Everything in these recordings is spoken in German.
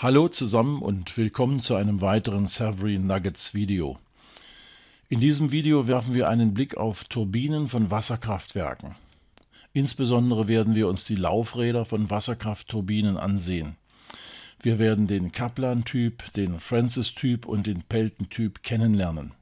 Hallo zusammen und willkommen zu einem weiteren Savory Nuggets Video. In diesem Video werfen wir einen Blick auf Turbinen von Wasserkraftwerken. Insbesondere werden wir uns die Laufräder von Wasserkraftturbinen ansehen. Wir werden den Kaplan-Typ, den Francis-Typ und den Pelton-Typ kennenlernen.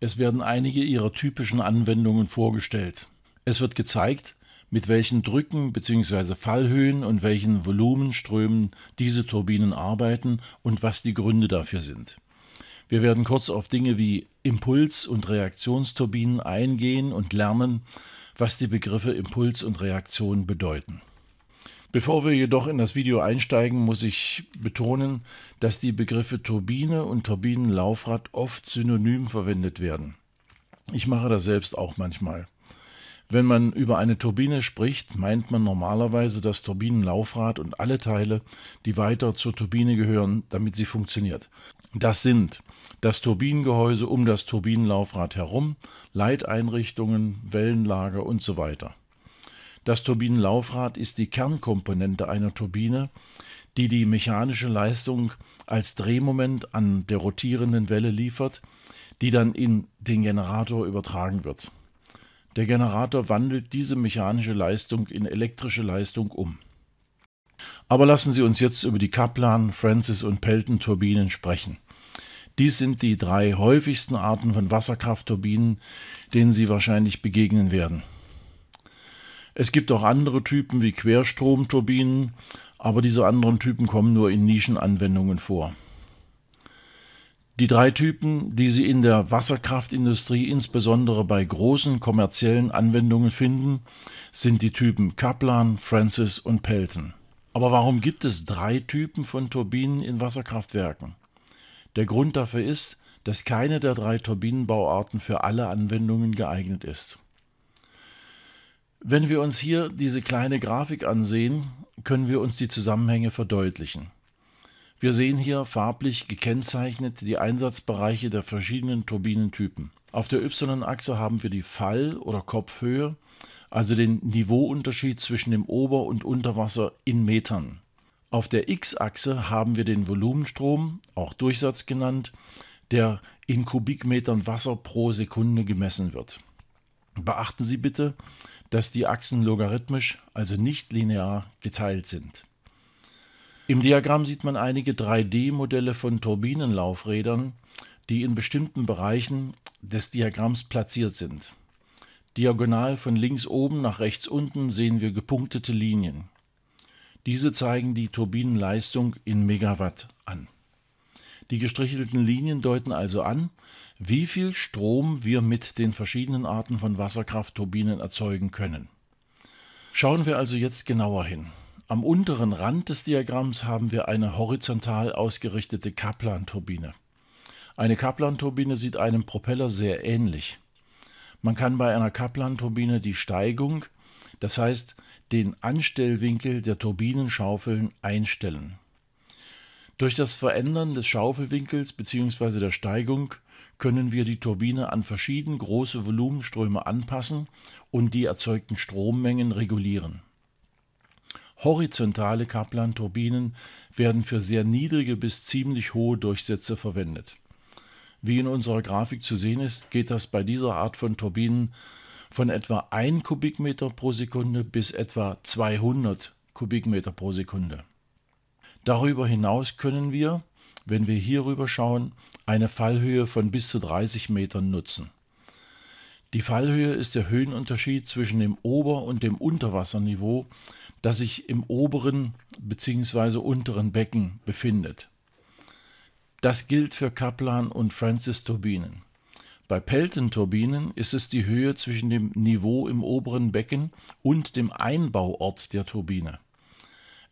Es werden einige ihrer typischen Anwendungen vorgestellt. Es wird gezeigt, mit welchen Drücken bzw. Fallhöhen und welchen Volumenströmen diese Turbinen arbeiten und was die Gründe dafür sind. Wir werden kurz auf Dinge wie Impuls- und Reaktionsturbinen eingehen und lernen, was die Begriffe Impuls und Reaktion bedeuten. Bevor wir jedoch in das Video einsteigen, muss ich betonen, dass die Begriffe Turbine und Turbinenlaufrad oft synonym verwendet werden. Ich mache das selbst auch manchmal. Wenn man über eine Turbine spricht, meint man normalerweise das Turbinenlaufrad und alle Teile, die weiter zur Turbine gehören, damit sie funktioniert. Das sind das Turbinengehäuse um das Turbinenlaufrad herum, Leiteinrichtungen, Wellenlager und so weiter. Das Turbinenlaufrad ist die Kernkomponente einer Turbine, die die mechanische Leistung als Drehmoment an der rotierenden Welle liefert, die dann in den Generator übertragen wird. Der Generator wandelt diese mechanische Leistung in elektrische Leistung um. Aber lassen Sie uns jetzt über die Kaplan, Francis und Pelton Turbinen sprechen. Dies sind die drei häufigsten Arten von Wasserkraftturbinen, denen Sie wahrscheinlich begegnen werden. Es gibt auch andere Typen wie Querstromturbinen, aber diese anderen Typen kommen nur in Nischenanwendungen vor. Die drei Typen, die Sie in der Wasserkraftindustrie insbesondere bei großen kommerziellen Anwendungen finden, sind die Typen Kaplan, Francis und Pelton. Aber warum gibt es drei Typen von Turbinen in Wasserkraftwerken? Der Grund dafür ist, dass keine der drei Turbinenbauarten für alle Anwendungen geeignet ist. Wenn wir uns hier diese kleine Grafik ansehen, können wir uns die Zusammenhänge verdeutlichen. Wir sehen hier farblich gekennzeichnet die Einsatzbereiche der verschiedenen Turbinentypen. Auf der y-Achse haben wir die Fall- oder Kopfhöhe, also den Niveauunterschied zwischen dem Ober- und Unterwasser in Metern. Auf der x-Achse haben wir den Volumenstrom, auch Durchsatz genannt, der in Kubikmetern Wasser pro Sekunde gemessen wird. Beachten Sie bitte, dass die Achsen logarithmisch, also nicht linear, geteilt sind. Im Diagramm sieht man einige 3D-Modelle von Turbinenlaufrädern, die in bestimmten Bereichen des Diagramms platziert sind. Diagonal von links oben nach rechts unten sehen wir gepunktete Linien. Diese zeigen die Turbinenleistung in Megawatt an. Die gestrichelten Linien deuten also an, wie viel Strom wir mit den verschiedenen Arten von Wasserkraftturbinen erzeugen können. Schauen wir also jetzt genauer hin. Am unteren Rand des Diagramms haben wir eine horizontal ausgerichtete Kaplan-Turbine. Eine Kaplan-Turbine sieht einem Propeller sehr ähnlich. Man kann bei einer Kaplan-Turbine die Steigung, das heißt den Anstellwinkel der Turbinenschaufeln einstellen. Durch das Verändern des Schaufelwinkels bzw. der Steigung können wir die Turbine an verschieden große Volumenströme anpassen und die erzeugten Strommengen regulieren. Horizontale Kaplan-Turbinen werden für sehr niedrige bis ziemlich hohe Durchsätze verwendet. Wie in unserer Grafik zu sehen ist, geht das bei dieser Art von Turbinen von etwa 1 Kubikmeter pro Sekunde bis etwa 200 Kubikmeter pro Sekunde. Darüber hinaus können wir, wenn wir hierüber schauen, eine Fallhöhe von bis zu 30 Metern nutzen. Die Fallhöhe ist der Höhenunterschied zwischen dem Ober- und dem Unterwasserniveau, das sich im oberen bzw. unteren Becken befindet. Das gilt für Kaplan und Francis Turbinen. Bei Pelton-Turbinen ist es die Höhe zwischen dem Niveau im oberen Becken und dem Einbauort der Turbine.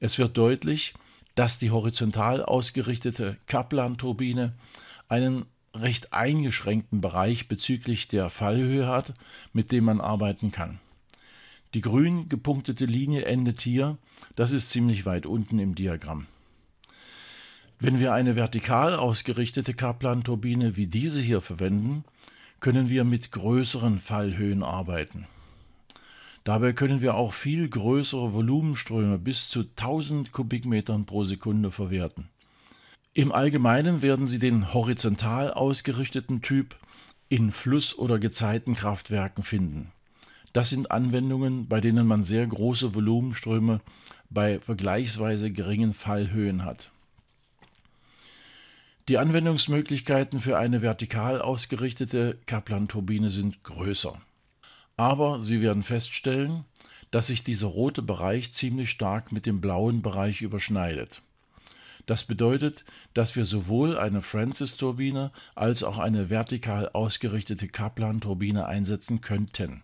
Es wird deutlich, dass die horizontal ausgerichtete Kaplan-Turbine einen recht eingeschränkten Bereich bezüglich der Fallhöhe hat, mit dem man arbeiten kann. Die grün gepunktete Linie endet hier, das ist ziemlich weit unten im Diagramm. Wenn wir eine vertikal ausgerichtete Kaplan-Turbine wie diese hier verwenden, können wir mit größeren Fallhöhen arbeiten. Dabei können wir auch viel größere Volumenströme bis zu 1000 Kubikmetern pro Sekunde verwerten. Im Allgemeinen werden Sie den horizontal ausgerichteten Typ in Fluss- oder Gezeitenkraftwerken finden. Das sind Anwendungen, bei denen man sehr große Volumenströme bei vergleichsweise geringen Fallhöhen hat. Die Anwendungsmöglichkeiten für eine vertikal ausgerichtete Kaplan-Turbine sind größer. Aber Sie werden feststellen, dass sich dieser rote Bereich ziemlich stark mit dem blauen Bereich überschneidet. Das bedeutet, dass wir sowohl eine Francis-Turbine als auch eine vertikal ausgerichtete Kaplan-Turbine einsetzen könnten.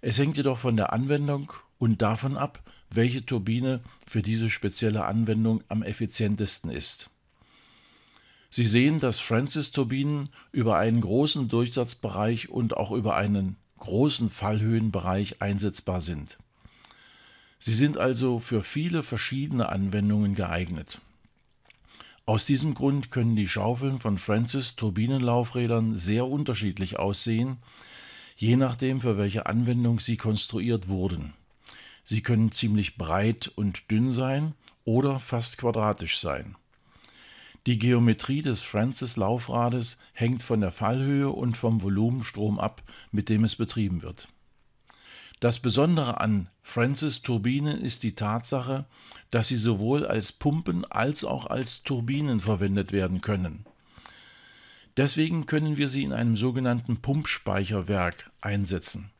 Es hängt jedoch von der Anwendung und davon ab, welche Turbine für diese spezielle Anwendung am effizientesten ist. Sie sehen, dass Francis-Turbinen über einen großen Durchsatzbereich und auch über einen großen Fallhöhenbereich einsetzbar sind. Sie sind also für viele verschiedene Anwendungen geeignet. Aus diesem Grund können die Schaufeln von Francis Turbinenlaufrädern sehr unterschiedlich aussehen, je nachdem für welche Anwendung sie konstruiert wurden. Sie können ziemlich breit und dünn sein oder fast quadratisch sein. Die Geometrie des Francis Laufrades hängt von der Fallhöhe und vom Volumenstrom ab, mit dem es betrieben wird. Das Besondere an Francis-Turbinen ist die Tatsache, dass sie sowohl als Pumpen als auch als Turbinen verwendet werden können. Deswegen können wir sie in einem sogenannten Pumpspeicherwerk einsetzen.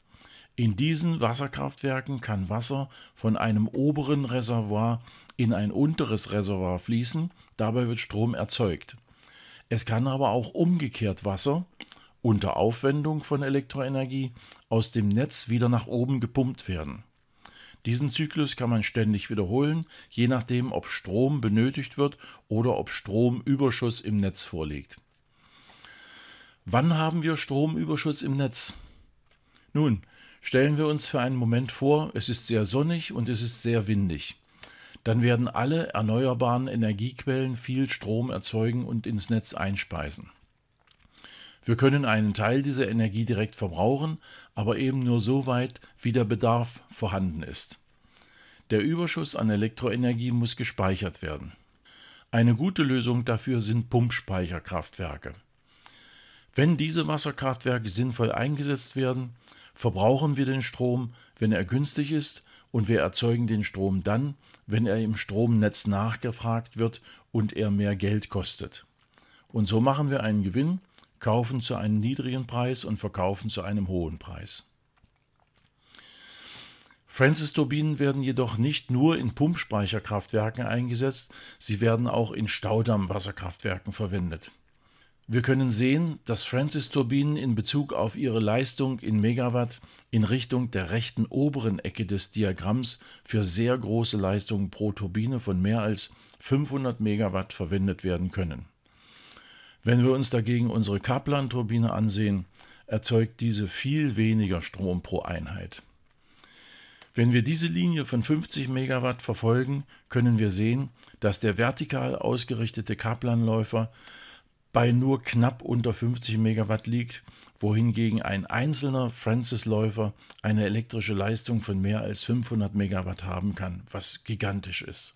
In diesen Wasserkraftwerken kann Wasser von einem oberen Reservoir in ein unteres Reservoir fließen, dabei wird Strom erzeugt. Es kann aber auch umgekehrt Wasser unter Aufwendung von Elektroenergie aus dem Netz wieder nach oben gepumpt werden. Diesen Zyklus kann man ständig wiederholen, je nachdem, ob Strom benötigt wird oder ob Stromüberschuss im Netz vorliegt. Wann haben wir Stromüberschuss im Netz? Nun, stellen wir uns für einen Moment vor, es ist sehr sonnig und es ist sehr windig. Dann werden alle erneuerbaren Energiequellen viel Strom erzeugen und ins Netz einspeisen. Wir können einen Teil dieser Energie direkt verbrauchen, aber eben nur so weit, wie der Bedarf vorhanden ist. Der Überschuss an Elektroenergie muss gespeichert werden. Eine gute Lösung dafür sind Pumpspeicherkraftwerke. Wenn diese Wasserkraftwerke sinnvoll eingesetzt werden, verbrauchen wir den Strom, wenn er günstig ist, und wir erzeugen den Strom dann, wenn er im Stromnetz nachgefragt wird und er mehr Geld kostet. Und so machen wir einen Gewinn kaufen zu einem niedrigen Preis und verkaufen zu einem hohen Preis. Francis-Turbinen werden jedoch nicht nur in Pumpspeicherkraftwerken eingesetzt, sie werden auch in Staudammwasserkraftwerken verwendet. Wir können sehen, dass Francis-Turbinen in Bezug auf ihre Leistung in Megawatt in Richtung der rechten oberen Ecke des Diagramms für sehr große Leistungen pro Turbine von mehr als 500 Megawatt verwendet werden können. Wenn wir uns dagegen unsere Kaplan-Turbine ansehen, erzeugt diese viel weniger Strom pro Einheit. Wenn wir diese Linie von 50 Megawatt verfolgen, können wir sehen, dass der vertikal ausgerichtete Kaplan-Läufer bei nur knapp unter 50 Megawatt liegt, wohingegen ein einzelner Francis-Läufer eine elektrische Leistung von mehr als 500 Megawatt haben kann, was gigantisch ist.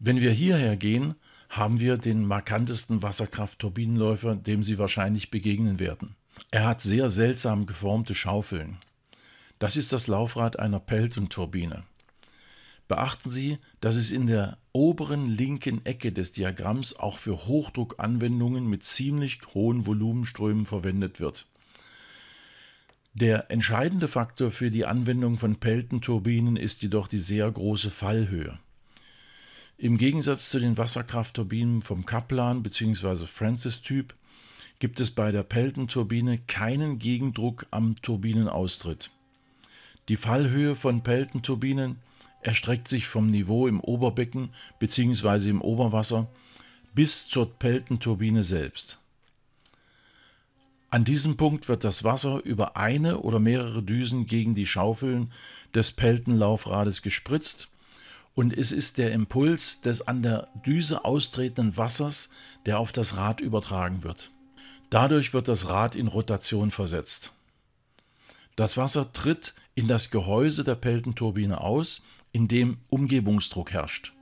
Wenn wir hierher gehen, haben wir den markantesten Wasserkraftturbinenläufer, dem Sie wahrscheinlich begegnen werden. Er hat sehr seltsam geformte Schaufeln. Das ist das Laufrad einer Pelton-Turbine. Beachten Sie, dass es in der oberen linken Ecke des Diagramms auch für Hochdruckanwendungen mit ziemlich hohen Volumenströmen verwendet wird. Der entscheidende Faktor für die Anwendung von Pelton-Turbinen ist jedoch die sehr große Fallhöhe. Im Gegensatz zu den Wasserkraftturbinen vom Kaplan bzw. Francis-Typ gibt es bei der Pelton-Turbine keinen Gegendruck am Turbinenaustritt. Die Fallhöhe von Pelton-Turbinen erstreckt sich vom Niveau im Oberbecken bzw. im Oberwasser bis zur Pelton-Turbine selbst. An diesem Punkt wird das Wasser über eine oder mehrere Düsen gegen die Schaufeln des Pelton-Laufrades gespritzt und es ist der Impuls des an der Düse austretenden Wassers, der auf das Rad übertragen wird. Dadurch wird das Rad in Rotation versetzt. Das Wasser tritt in das Gehäuse der Peltenturbine aus, in dem Umgebungsdruck herrscht.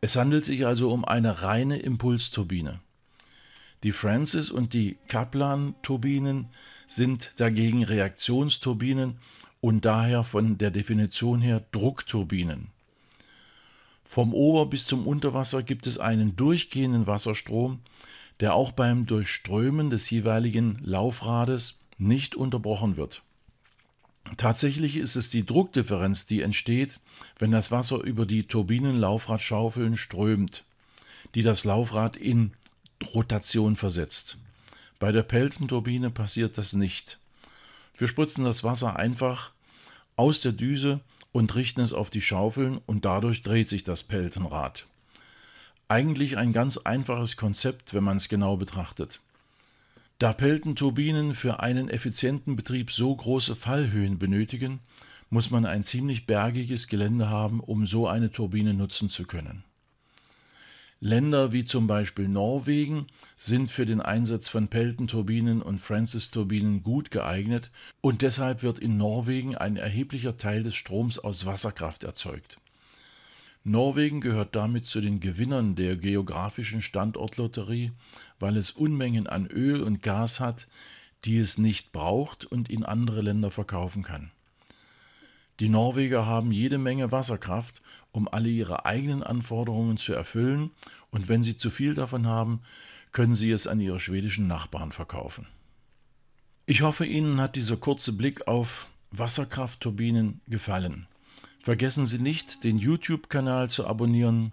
Es handelt sich also um eine reine Impulsturbine. Die Francis und die Kaplan-Turbinen sind dagegen Reaktionsturbinen und daher von der Definition her Druckturbinen. Vom Ober- bis zum Unterwasser gibt es einen durchgehenden Wasserstrom, der auch beim Durchströmen des jeweiligen Laufrades nicht unterbrochen wird. Tatsächlich ist es die Druckdifferenz, die entsteht, wenn das Wasser über die Turbinenlaufradschaufeln strömt, die das Laufrad in Rotation versetzt. Bei der Peltenturbine passiert das nicht. Wir spritzen das Wasser einfach aus der Düse und richten es auf die Schaufeln und dadurch dreht sich das Peltenrad. Eigentlich ein ganz einfaches Konzept, wenn man es genau betrachtet. Da Peltenturbinen für einen effizienten Betrieb so große Fallhöhen benötigen, muss man ein ziemlich bergiges Gelände haben, um so eine Turbine nutzen zu können. Länder wie zum Beispiel Norwegen sind für den Einsatz von Peltenturbinen und Francis-Turbinen gut geeignet und deshalb wird in Norwegen ein erheblicher Teil des Stroms aus Wasserkraft erzeugt. Norwegen gehört damit zu den Gewinnern der geografischen Standortlotterie, weil es Unmengen an Öl und Gas hat, die es nicht braucht und in andere Länder verkaufen kann. Die Norweger haben jede Menge Wasserkraft, um alle ihre eigenen Anforderungen zu erfüllen, und wenn sie zu viel davon haben, können sie es an ihre schwedischen Nachbarn verkaufen. Ich hoffe, Ihnen hat dieser kurze Blick auf Wasserkraftturbinen gefallen. Vergessen Sie nicht, den YouTube-Kanal zu abonnieren,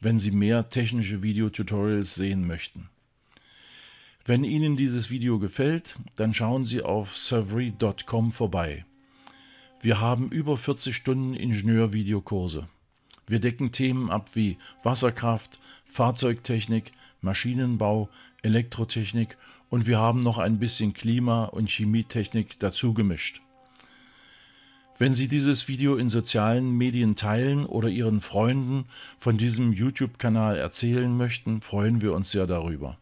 wenn Sie mehr technische Videotutorials sehen möchten. Wenn Ihnen dieses Video gefällt, dann schauen Sie auf servery.com vorbei. Wir haben über 40 Stunden Ingenieurvideokurse. Wir decken Themen ab wie Wasserkraft, Fahrzeugtechnik, Maschinenbau, Elektrotechnik und wir haben noch ein bisschen Klima- und Chemietechnik dazu gemischt. Wenn Sie dieses Video in sozialen Medien teilen oder Ihren Freunden von diesem YouTube-Kanal erzählen möchten, freuen wir uns sehr darüber.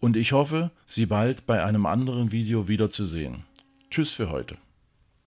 Und ich hoffe, Sie bald bei einem anderen Video wiederzusehen. Tschüss für heute.